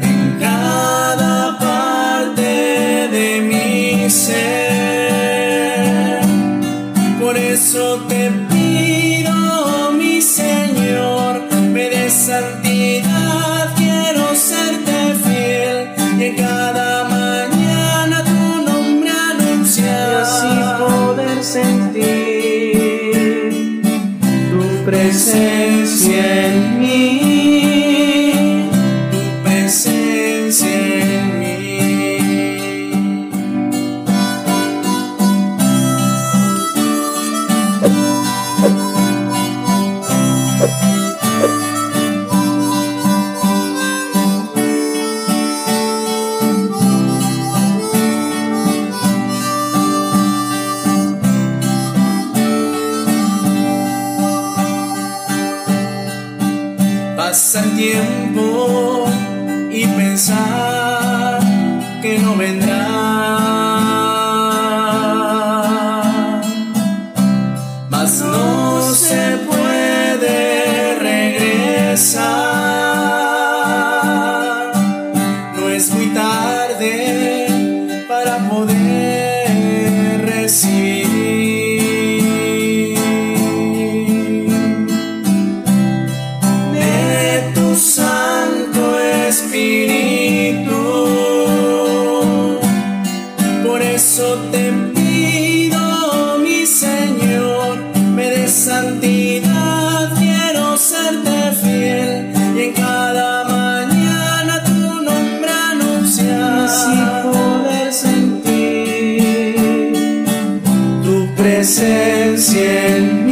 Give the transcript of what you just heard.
En cada parte de mi ser. Por eso te pido, mi Señor, me des santidad, quiero serte fiel tu Pasa el tiempo y pensar que no vendrá. Mas no se puede regresar. No es muy tarde para poder presencia en